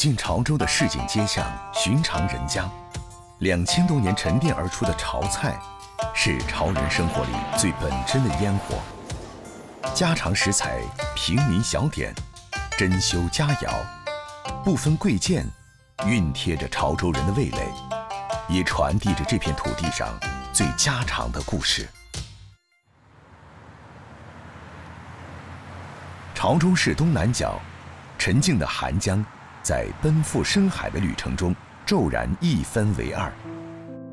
进潮州的市井街巷、寻常人家，两千多年沉淀而出的潮菜，是潮人生活里最本真的烟火。家常食材、平民小点、珍馐佳肴，不分贵贱，熨贴着潮州人的味蕾，也传递着这片土地上最家常的故事。潮州市东南角，沉静的韩江。在奔赴深海的旅程中，骤然一分为二，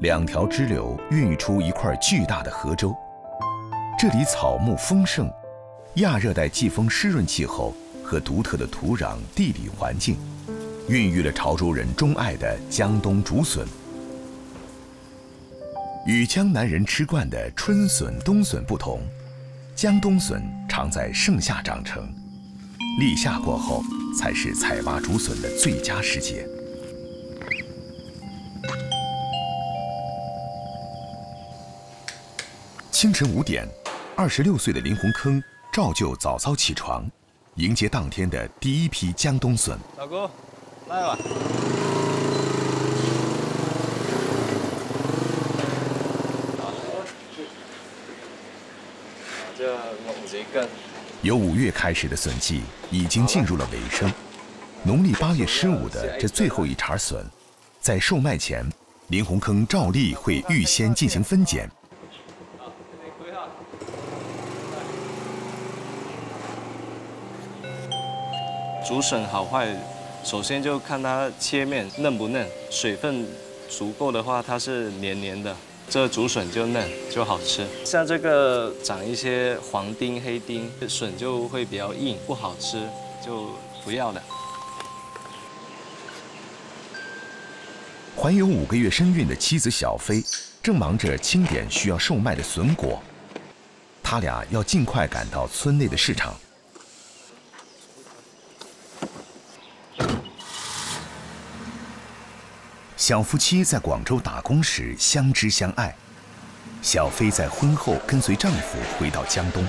两条支流孕育出一块巨大的河州。这里草木丰盛，亚热带季风湿润气候和独特的土壤地理环境，孕育了潮州人钟爱的江东竹笋。与江南人吃惯的春笋、冬笋不同，江冬笋常在盛夏长成。立夏过后，才是采挖竹笋的最佳时节。清晨五点，二十六岁的林洪坑照旧早早起床，迎接当天的第一批江冬笋。老公，来吧。这猛一根。由五月开始的笋季已经进入了尾声，农历八月十五的这最后一茬笋，在售卖前，林洪坑照例会预先进行分拣。竹笋好坏，首先就看它切面嫩不嫩，水分足够的话，它是黏黏的。这竹笋就嫩就好吃，像这个长一些黄丁、黑丁，笋就会比较硬，不好吃，就不要了。怀有五个月身孕的妻子小飞，正忙着清点需要售卖的笋果，他俩要尽快赶到村内的市场。小夫妻在广州打工时相知相爱，小飞在婚后跟随丈夫回到江东，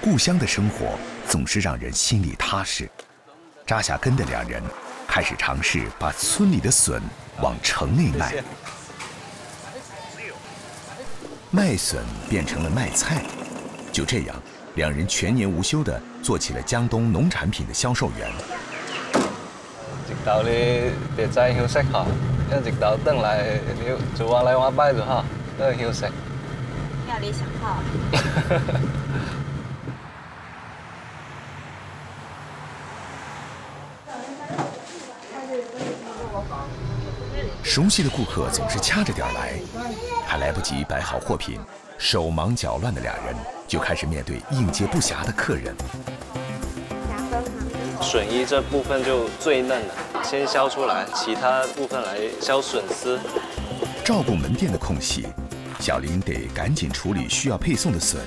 故乡的生活总是让人心里踏实。扎下根的两人开始尝试把村里的笋往城内卖，卖笋变成了卖菜，就这样，两人全年无休地做起了江东农产品的销售员。直到你别再休息哈。一直到等来，你做完来我摆着哈，都休息。要理想哈。熟悉的顾客总是掐着点来，还来不及摆好货品，手忙脚乱的俩人就开始面对应接不暇的客人。笋衣这部分就最嫩了。先削出来，其他部分来削笋丝。照顾门店的空隙，小林得赶紧处理需要配送的笋。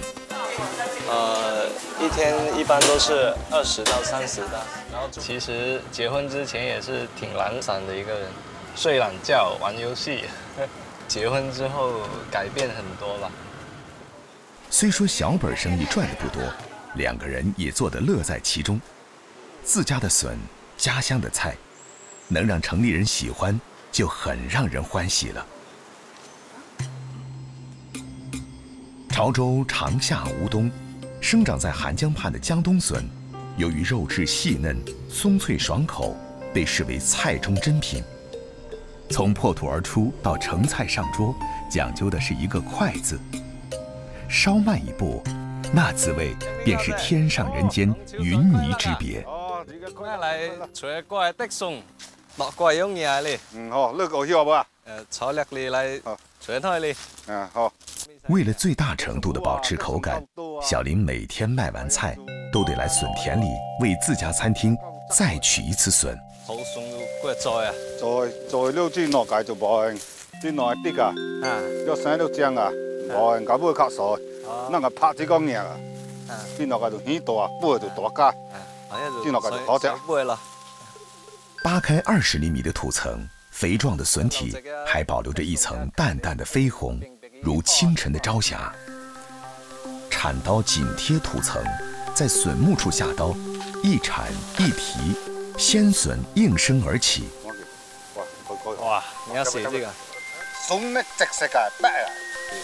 呃，一天一般都是二十到三十单。然后其实结婚之前也是挺懒散的一个人，睡懒觉、玩游戏。结婚之后改变很多吧。虽说小本生意赚的不多，两个人也做得乐在其中。自家的笋，家乡的菜。能让城里人喜欢，就很让人欢喜了。潮州长夏无冬，生长在韩江畔的江冬笋，由于肉质细嫩、松脆爽口，被视为菜中珍品。从破土而出到成菜上桌，讲究的是一个“快”字。稍慢一步，那滋味便是天上人间、云泥之别。哦，这个快来，来过来得送。落过用嘢咧，嗯好，那个要不啊？呃，炒粒嚟嚟，全开嚟。嗯好。为了最大程度的保持口感，小林每天卖完菜，都得来笋田里为自家餐厅再取一次笋。好笋过再啊，再再了之落界就冇用，啲落啲噶，啊，要生到正啊，冇用，搞不会卡熟，那个拍子咁硬啊，啲落界就起大，不会就大家，啲落界就好食。不会了。扒开二十厘米的土层，肥壮的笋体还保留着一层淡淡的绯红，如清晨的朝霞。铲刀紧贴土层，在笋木处下刀，一铲一提，鲜笋应声而起。哇，你要写这个？笋呢，直食噶，白啊，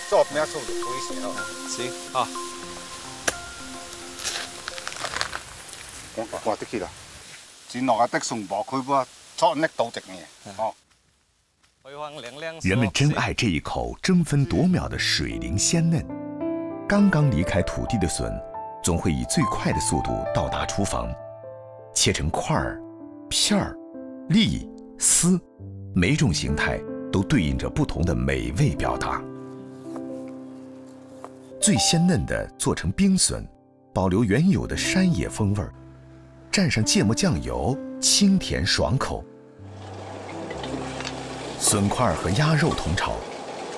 做咩餸就可以食咯。行，好。人们真爱这一口争分夺秒的水灵鲜嫩。刚刚离开土地的笋，总会以最快的速度到达厨房，切成块儿、片儿、粒、丝，每种形态都对应着不同的美味表达。最鲜嫩的做成冰笋，保留原有的山野风味儿，蘸上芥末酱油，清甜爽口。笋块和鸭肉同炒，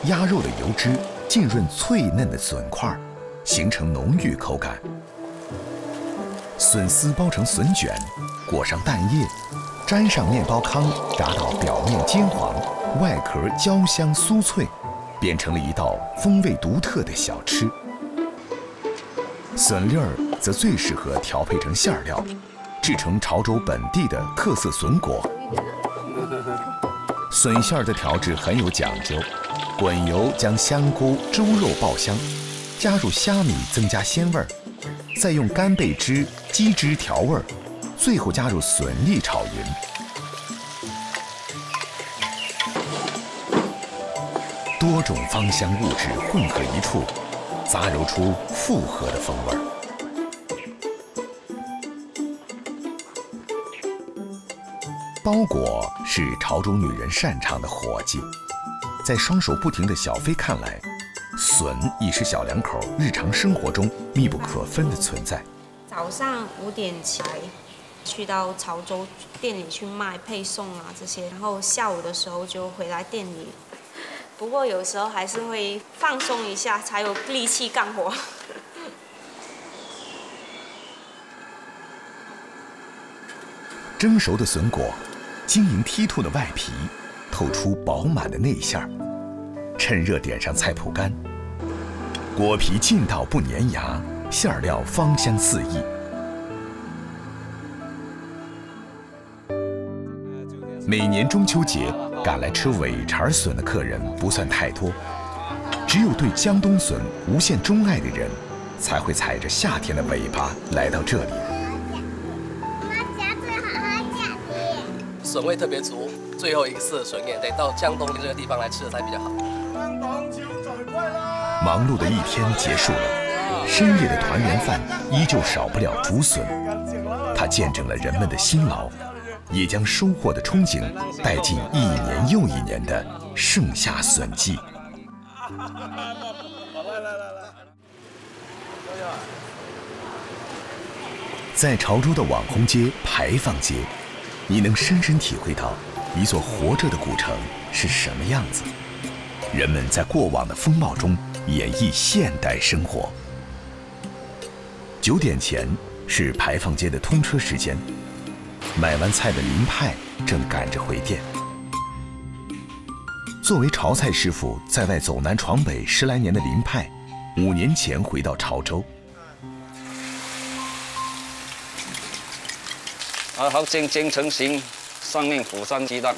鸭肉的油脂浸润脆嫩的笋块，形成浓郁口感。笋丝包成笋卷，裹上蛋液，沾上面包糠，炸到表面金黄，外壳焦香酥脆，变成了一道风味独特的小吃。笋粒儿则最适合调配成馅料，制成潮州本地的特色笋果。笋馅儿的调制很有讲究，滚油将香菇、猪肉爆香，加入虾米增加鲜味儿，再用干贝汁、鸡汁调味儿，最后加入笋粒炒匀，多种芳香物质混合一处，杂糅出复合的风味儿。包裹是潮州女人擅长的活计，在双手不停的小飞看来，笋已是小两口日常生活中密不可分的存在。早上五点起来，去到潮州店里去卖配送啊这些，然后下午的时候就回来店里。不过有时候还是会放松一下，才有力气干活。蒸熟的笋果。晶莹剔透的外皮，透出饱满的内馅儿，趁热点上菜脯干，果皮劲道不粘牙，馅料芳香四溢。每年中秋节赶来吃尾茬笋的客人不算太多，只有对江东笋无限钟爱的人，才会踩着夏天的尾巴来到这里。笋味特别足，最后一次笋宴得到江东这个地方来吃的才比较好。忙碌的一天结束了，深夜的团圆饭依旧少不了竹笋。它见证了人们的辛劳，也将收获的憧憬带进一年又一年的盛夏笋季。来来来来在潮州的网红街牌坊街。你能深深体会到一座活着的古城是什么样子。人们在过往的风貌中演绎现代生活。九点前是牌坊街的通车时间，买完菜的林派正赶着回店。作为潮菜师傅，在外走南闯北十来年的林派，五年前回到潮州。好好煎煎成型，上面裹上鸡蛋。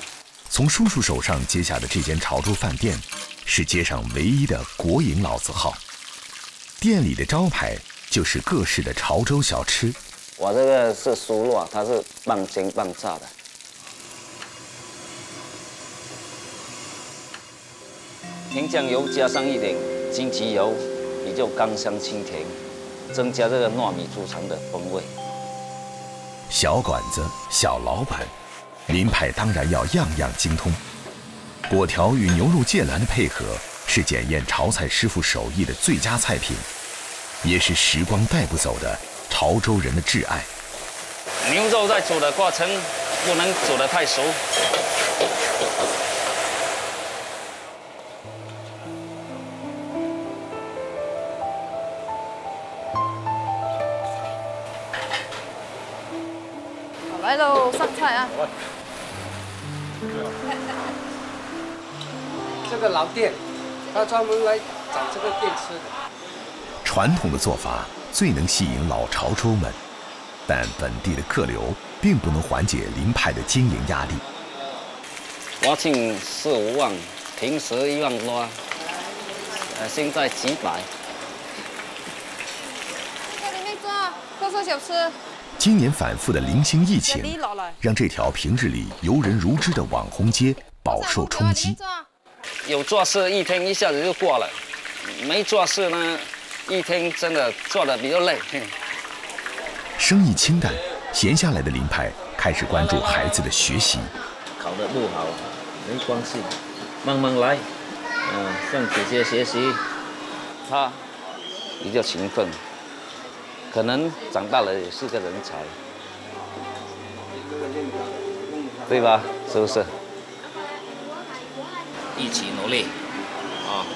从叔叔手上接下的这间潮州饭店，是街上唯一的国营老字号。店里的招牌就是各式的潮州小吃。我这个是酥肉，它是半煎半炸的。甜酱油加上一点金桔油，比较甘香清甜，增加这个糯米组成的风味。小馆子、小老板，林派当然要样样精通。果条与牛肉芥兰的配合，是检验潮菜师傅手艺的最佳菜品，也是时光带不走的潮州人的挚爱。牛肉在煮的过程不能煮得太熟。上菜啊！这个老店，他专门来找这个店吃的。传统的做法最能吸引老潮州们，但本地的客流并不能缓解林派的经营压力。国庆四五万，平时一万多，呃，现在几百。在里面坐，特色小吃。今年反复的零星疫情，让这条平日里游人如织的网红街饱受冲击。有做事一天一下子就过了，没做事呢，一天真的做的比较累。生意清淡，闲下来的林派开始关注孩子的学习。考得不好没关系，慢慢来，嗯，向姐姐学习。他比较勤奋。可能长大了也是个人才，对吧？是不是？一起努力，啊！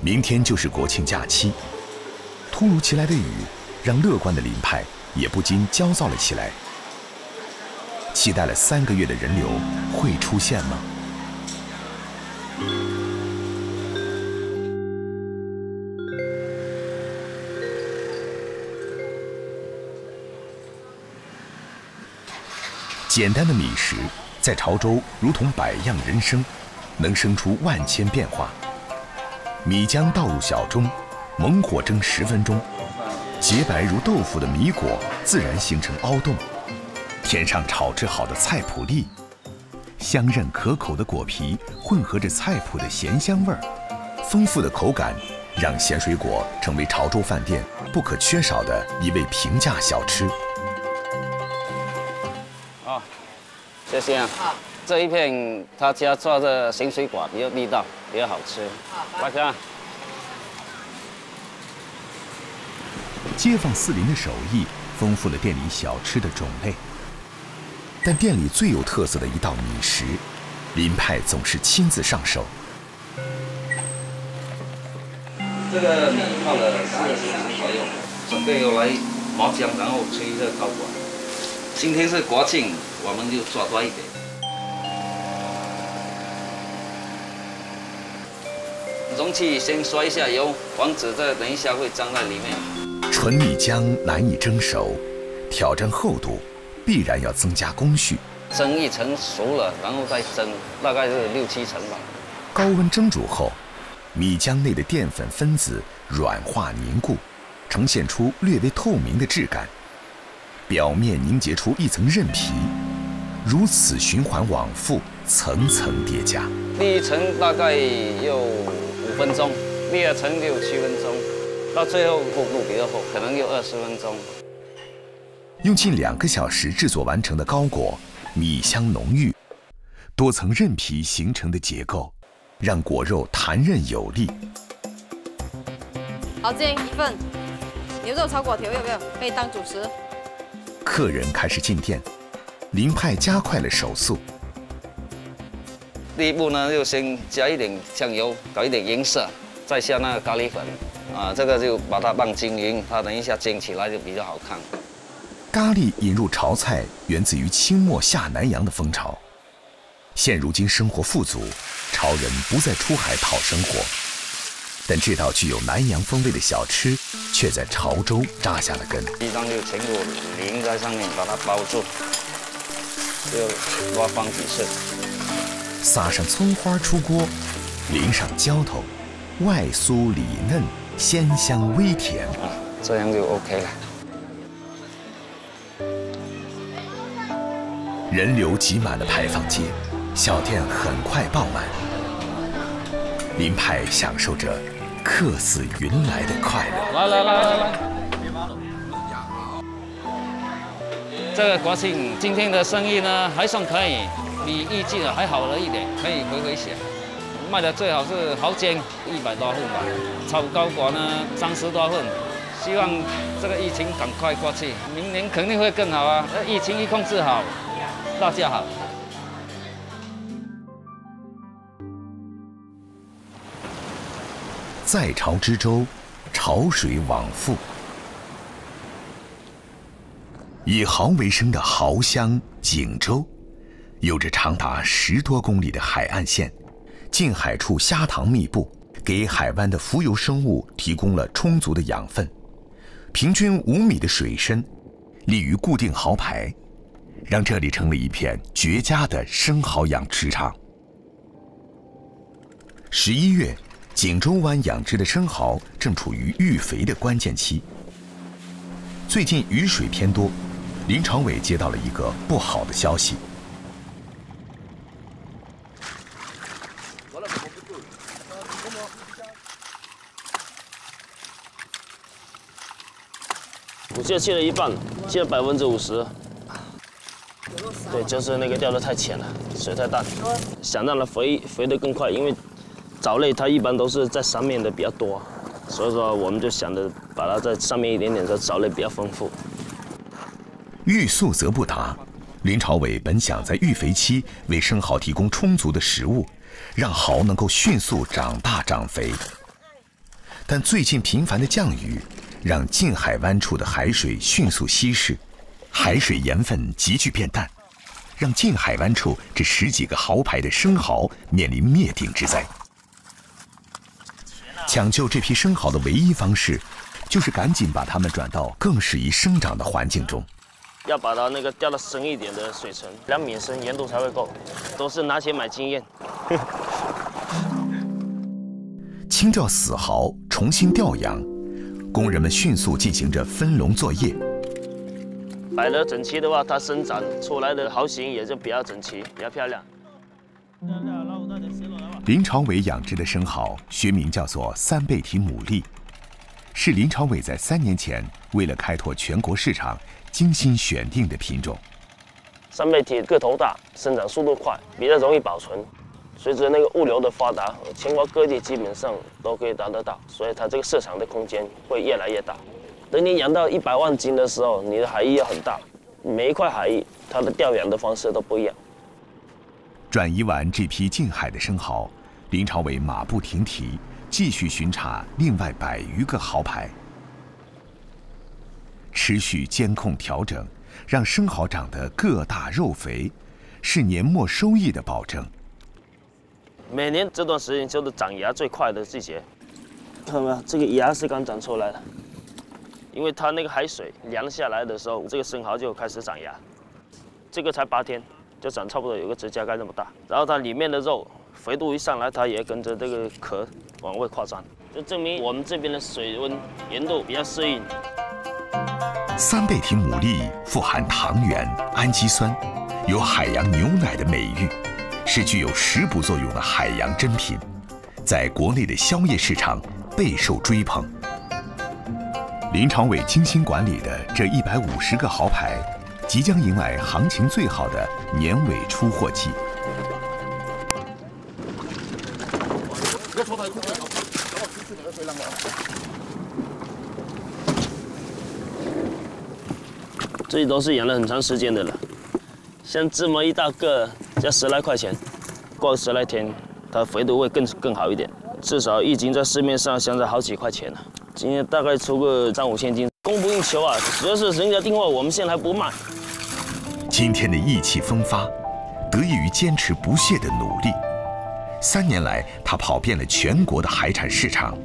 明天就是国庆假期，突如其来的雨让乐观的林派也不禁焦躁了起来。期待了三个月的人流会出现吗？简单的米食，在潮州如同百样人生，能生出万千变化。米浆倒入小盅，猛火蒸十分钟，洁白如豆腐的米果自然形成凹洞。填上炒制好的菜脯粒，香韧可口的果皮混合着菜脯的咸香味儿，丰富的口感让咸水果成为潮州饭店不可缺少的一味平价小吃。谢谢啊！这一片他家做的咸水果比较地道，比较好吃。大家，街坊四邻的手艺丰富了店里小吃的种类，但店里最有特色的一道米食，林派总是亲自上手。这个米泡了四个小时左右，准备用来麻酱，然后吹热高管。今天是国庆。我们就做多一点，容器先刷一下油，防止这等一下会粘在里面。纯米浆难以蒸熟，挑战厚度，必然要增加工序。蒸一层熟了，然后再蒸，大概是六七层吧。高温蒸煮后，米浆内的淀粉分子软化凝固，呈现出略微透明的质感，表面凝结出一层韧皮。如此循环往复，层层叠加。第一层大概要五分钟，第二层六七分钟，到最后厚度比较厚，可能有二十分钟。用近两个小时制作完成的糕果，米香浓郁，多层韧皮形成的结构，让果肉弹韧有力。好，这样一份牛肉炒粿条要不要？可以当主食。客人开始进店。林派加快了手速。第一步呢，就先加一点酱油，搞一点颜色，再下那个咖喱粉，啊，这个就把它拌均匀，它等一下煎起来就比较好看。咖喱引入潮菜，源自于清末下南洋的风潮。现如今生活富足，潮人不再出海讨生活，但这道具有南洋风味的小吃，却在潮州扎下了根。一张就全部淋在上面，把它包住。就多放几次，撒上葱花出锅，淋上浇头，外酥里嫩，鲜香微甜，啊，这样就 OK 了。人流挤满了牌坊街，小店很快爆满。林派享受着客似云来的快乐。来来来来来。这个国庆今天的生意呢还算可以，比预计的还好了一点，可以回回血。卖的最好是蚝煎一百多份吧，炒糕果呢三十多份。希望这个疫情赶快过去，明年肯定会更好啊！疫情一控制好，大家好。在潮之洲，潮水往复。以蚝为生的蚝乡锦州，有着长达十多公里的海岸线，近海处虾塘密布，给海湾的浮游生物提供了充足的养分，平均五米的水深，利于固定蚝排，让这里成了一片绝佳的生蚝养殖场。十一月，锦州湾养殖的生蚝正处于育肥的关键期。最近雨水偏多，林朝伟接到了一个不好的消息。我现在切了一半，切了百分之五十。对，就是那个钓的太浅了，水太淡，想让它肥肥得更快，因为藻类它一般都是在上面的比较多，所以说我们就想着把它在上面一点点，这藻类比较丰富。欲速则不达，林朝伟本想在育肥期为生蚝提供充足的食物，让蚝能够迅速长大长肥。但最近频繁的降雨，让近海湾处的海水迅速稀释，海水盐分急剧变淡。让近海湾处这十几个蚝排的生蚝面临灭顶之灾。抢救这批生蚝的唯一方式，就是赶紧把它们转到更适宜生长的环境中。要把它那个钓到深一点的水层，两米深，盐度才会够。都是拿钱买经验。清掉死蚝，重新调养，工人们迅速进行着分笼作业。摆得整齐的话，它生长出来的蚝形也就比较整齐，比较漂亮。林朝伟养殖的生蚝学名叫做三倍体牡蛎，是林朝伟在三年前为了开拓全国市场精心选定的品种。三倍体个头大，生长速度快，比较容易保存。随着那个物流的发达，全国各地基本上都可以达得到，所以它这个市场的空间会越来越大。等你养到一百万斤的时候，你的海域要很大，每一块海域它的调养的方式都不一样。转移完这批近海的生蚝，林朝伟马不停蹄，继续巡查另外百余个蚝排，持续监控调整，让生蚝长得个大肉肥，是年末收益的保证。每年这段时间就是长芽最快的季节，看到没有？这个芽是刚长出来的。因为它那个海水凉下来的时候，这个生蚝就开始长芽。这个才八天，就长差不多有个指甲盖那么大。然后它里面的肉肥度一上来，它也跟着这个壳往外扩张，就证明我们这边的水温盐度比较适应。三倍体牡蛎富含糖原、氨基酸，有海洋牛奶的美誉，是具有食补作用的海洋珍品，在国内的宵夜市场备受追捧。林朝伟精心管理的这一百五十个蚝排，即将迎来行情最好的年尾出货季。这都是养了很长时间的了，像这么一大个，要十来块钱，过十来天，它肥度会更更好一点，至少一斤在市面上现在好几块钱了。今天大概出个三五千斤，供不应求啊！主要是人家订货，我们现在还不卖。今天的意气风发，得益于坚持不懈的努力。三年来，他跑遍了全国的海产市场，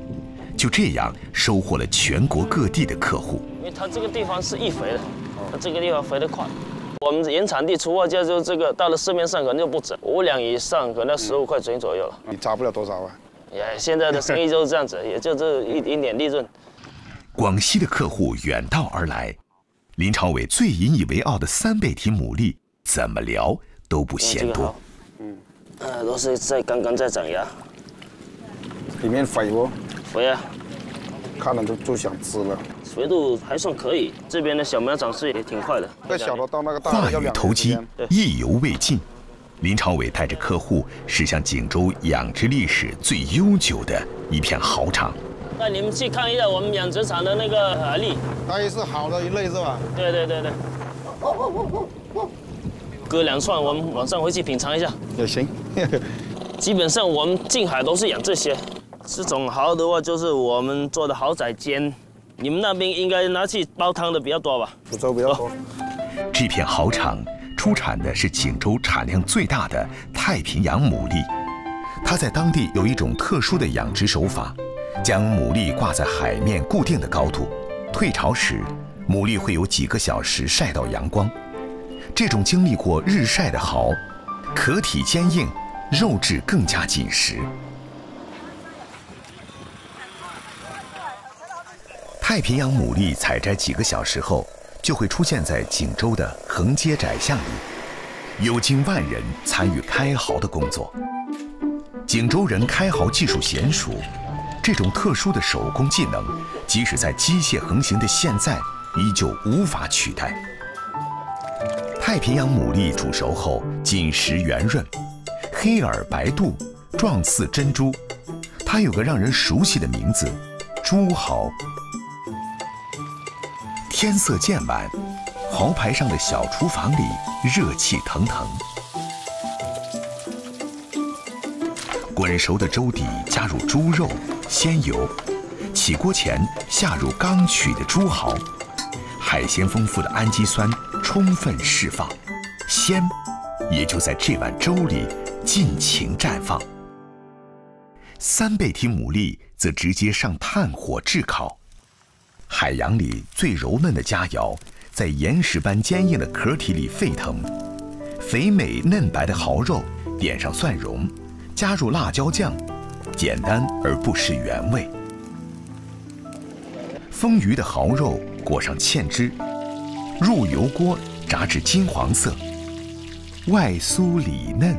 就这样收获了全国各地的客户。因为他这个地方是易肥的，他这个地方肥得快。我们原产地出货价就这个，到了市面上可能就不止五两以上，可能十五块钱左右了。你差不了多少啊？也现在的生意就是这样子，也就这一点点利润。广西的客户远道而来，林朝伟最引以为傲的三倍体牡蛎，怎么聊都不嫌多。嗯，呃，都是在刚刚在长芽，里面肥不？肥啊，看了就就想吃了。肥度还算可以，这边的小苗长势也挺快的。那小的到那个大话语投机，意犹未尽。林朝伟带着客户驶向锦州养殖历史最悠久的一片蚝场，带你们去看一下我们养殖场的那个海蛎，它也是好的一类是吧？对对对对。割两串，我们晚上回去品尝一下也行。基本上我们近海都是养这些，这种蚝的话就是我们做的蚝仔煎，你们那边应该拿去煲汤的比较多吧？福州比较多。这片蚝场。出产的是锦州产量最大的太平洋牡蛎，它在当地有一种特殊的养殖手法，将牡蛎挂在海面固定的高度，退潮时，牡蛎会有几个小时晒到阳光。这种经历过日晒的蚝，壳体坚硬，肉质更加紧实。太平洋牡蛎采摘几个小时后，就会出现在锦州的横街窄巷里，有近万人参与开蚝的工作。锦州人开蚝技术娴熟，这种特殊的手工技能，即使在机械横行的现在，依旧无法取代。太平洋牡蛎煮熟后，紧实圆润，黑耳白肚，状似珍珠。它有个让人熟悉的名字——珠蚝。天色渐晚，蚝排上的小厨房里热气腾腾。滚熟的粥底加入猪肉、鲜油，起锅前下入刚取的猪蚝，海鲜丰富的氨基酸充分释放，鲜也就在这碗粥里尽情绽放。三倍体牡蛎则直接上炭火炙烤，海洋里最柔嫩的佳肴，在岩石般坚硬的壳体里沸腾，肥美嫩白的蚝肉点上蒜蓉。加入辣椒酱，简单而不失原味。丰腴的蚝肉裹上芡汁，入油锅炸至金黄色，外酥里嫩，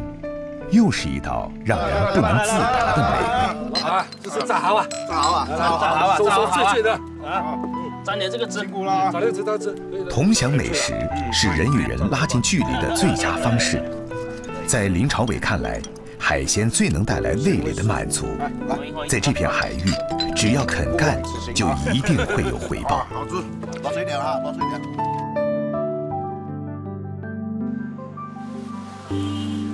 又是一道让人不能自拔的美味。啊，这是炸蚝啊，炸蚝啊，炸蚝啊，酥酥脆脆的啊，沾点这个汁。同享美食是人与人拉近距离的最佳方式，在林朝伟看来。海鲜最能带来味蕾的满足，在这片海域，只要肯干，就一定会有回报。好吃，多水点啊，多水点。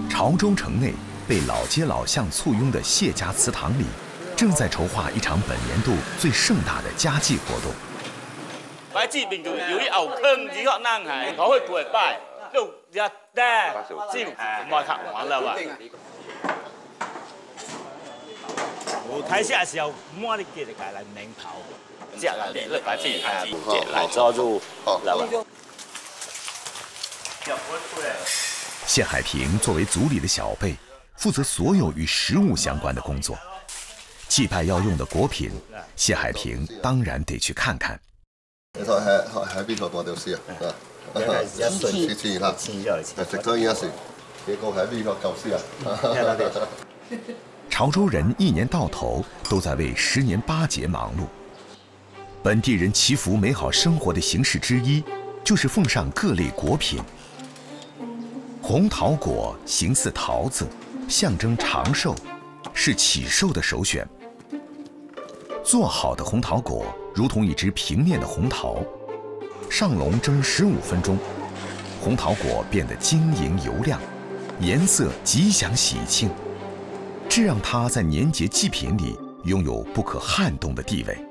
潮州城内被老街老巷簇拥的谢家祠堂里，正在筹划一场本年度最盛大的家祭活动。摆祭面就有一牛坑，只可能係我去跪拜，六日咧，先誒外客玩啦嘛。我开始的时候，摸你记得改来名头，这样来来摆进来，来抓住，来吧。谢海平作为族里的小辈，负责所有与食物相关的工作。祭拜要用的果品，谢海平当然得去看看。你睇喺喺邊度多條絲啊？啊，一歲絲絲啦，食咗一時，結果喺邊個舊絲啊？潮州人一年到头都在为十年八节忙碌。本地人祈福美好生活的形式之一，就是奉上各类果品。红桃果形似桃子，象征长寿，是祈寿的首选。做好的红桃果如同一只平面的红桃，上笼蒸十五分钟，红桃果变得晶莹油亮，颜色吉祥喜庆。这让它在年节祭品里拥有不可撼动的地位。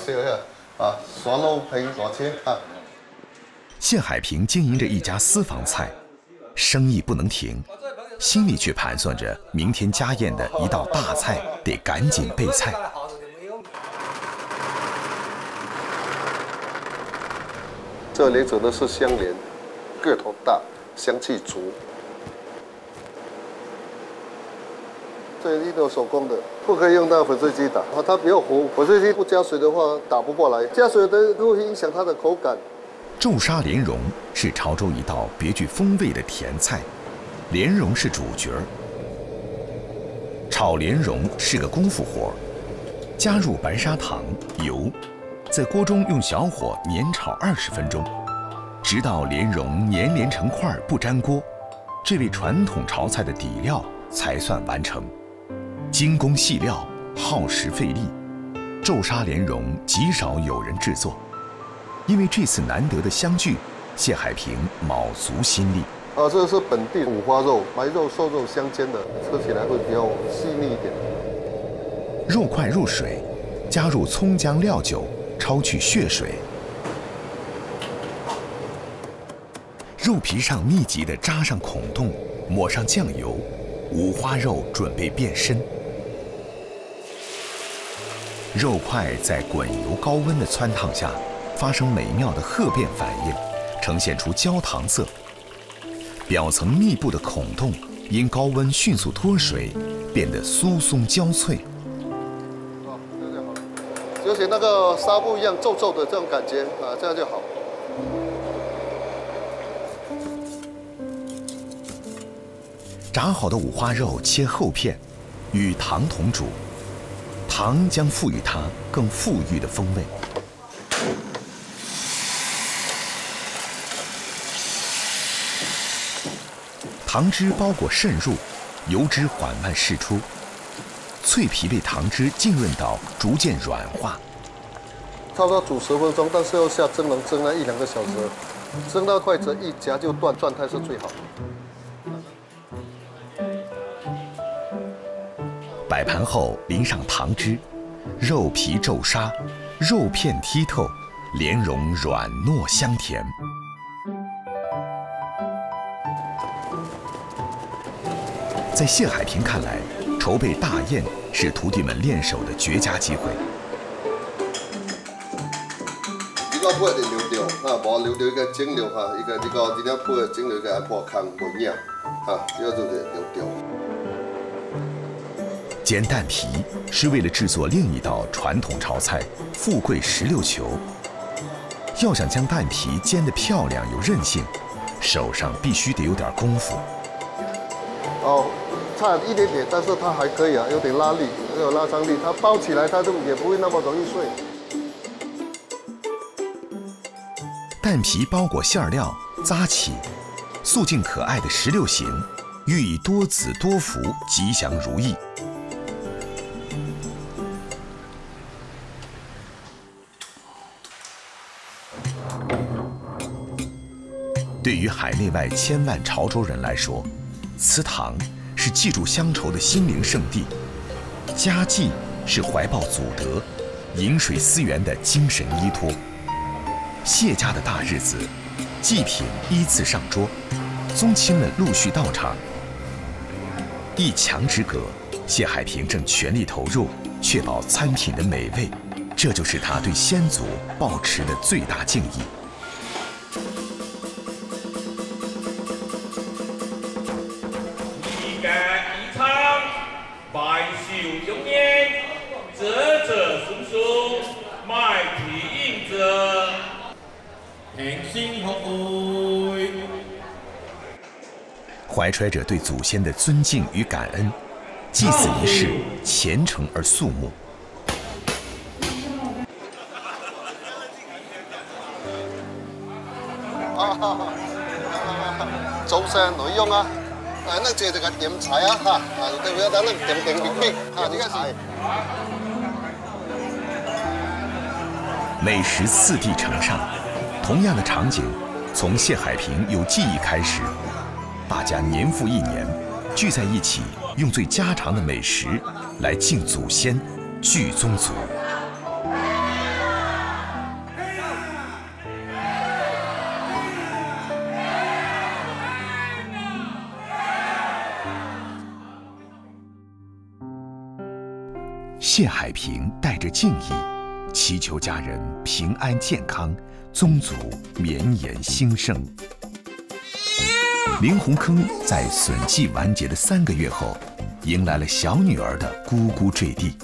来试一下啊，酸肉配大切啊。谢海平经营着一家私房菜，生意不能停。心里却盘算着明天家宴的一道大菜，得赶紧备菜。这里煮的是香莲，个头大，香气足。这一都手工的，不可以用到粉碎机打，它比较糊。粉碎机不加水的话，打不过来。加水的都会影响它的口感。皱沙莲蓉是潮州一道别具风味的甜菜。莲蓉是主角，炒莲蓉是个功夫活，加入白砂糖、油，在锅中用小火煸炒二十分钟，直到莲蓉粘连成块不粘锅，这味传统潮菜的底料才算完成。精工细料，耗时费力，皱纱莲蓉极少有人制作，因为这次难得的相聚，谢海平卯足心力。啊，这是本地五花肉，白肉瘦肉相间的，吃起来会比较细腻一点。肉块入水，加入葱姜料酒，焯去血水。肉皮上密集地扎上孔洞，抹上酱油，五花肉准备变身。肉块在滚油高温的汆烫下，发生美妙的褐变反应，呈现出焦糖色。表层密布的孔洞因高温迅速脱水，变得酥松焦脆。哦，这样就好了，就像那个纱布一样皱皱的这种感觉啊，这样就好。炸好的五花肉切厚片，与糖同煮，糖将赋予它更馥郁的风味。糖汁包裹渗入，油脂缓慢释出，脆皮被糖汁浸润到逐渐软化。差不多煮十分钟，但是要下蒸笼蒸了一两个小时，蒸到筷子一夹就断，状态是最好的。摆盘后淋上糖汁，肉皮皱沙，肉片剔透，莲蓉软糯香甜。在谢海平看来，筹备大宴是徒弟们练手的绝佳机会。呢個鋪一定留掉，啊，冇留掉一個蒸料哈，一個呢個呢條鋪嘅蒸料嘅破坑冇影，哈，呢個就得留掉。煎蛋皮是为了制作另一道传统潮菜——富贵石榴球。要想将蛋皮煎得漂亮有韧性，手上必须得有点功夫。哦，差一点点，但是它还可以啊，有点拉力，有拉张力，它包起来它就也不会那么容易碎。蛋皮包裹馅料，扎起，素净可爱的石榴形，寓意多子多福、吉祥如意。对于海内外千万潮州人来说，祠堂是记住乡愁的心灵圣地，家祭是怀抱祖德、饮水思源的精神依托。谢家的大日子，祭品依次上桌，宗亲们陆续到场。一墙之隔，谢海平正全力投入，确保餐品的美味，这就是他对先祖抱持的最大敬意。怀揣着对祖先的尊敬与感恩，祭祀仪式虔诚而肃穆。啊，早上內用啊，誒，那這就係點菜啊，哈，啊，對不那點點冰冰，啊，呢個是。美食四地呈上，同样的场景，从谢海平有记忆开始，大家年复一年聚在一起，用最家常的美食来敬祖先、聚宗族。谢海平带着敬意，祈求家人平安健康，宗族绵延兴盛。林洪坑在笋季完结的三个月后，迎来了小女儿的咕咕坠地。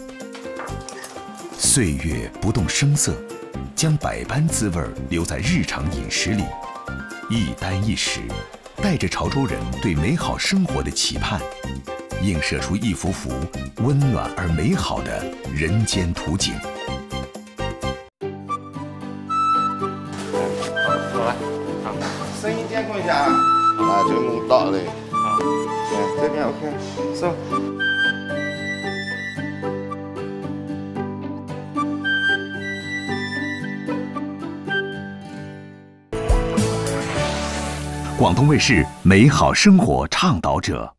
岁月不动声色，将百般滋味留在日常饮食里，一箪一食，带着潮州人对美好生活的期盼，映射出一幅幅温暖而美好的人间图景。是美好生活倡导者。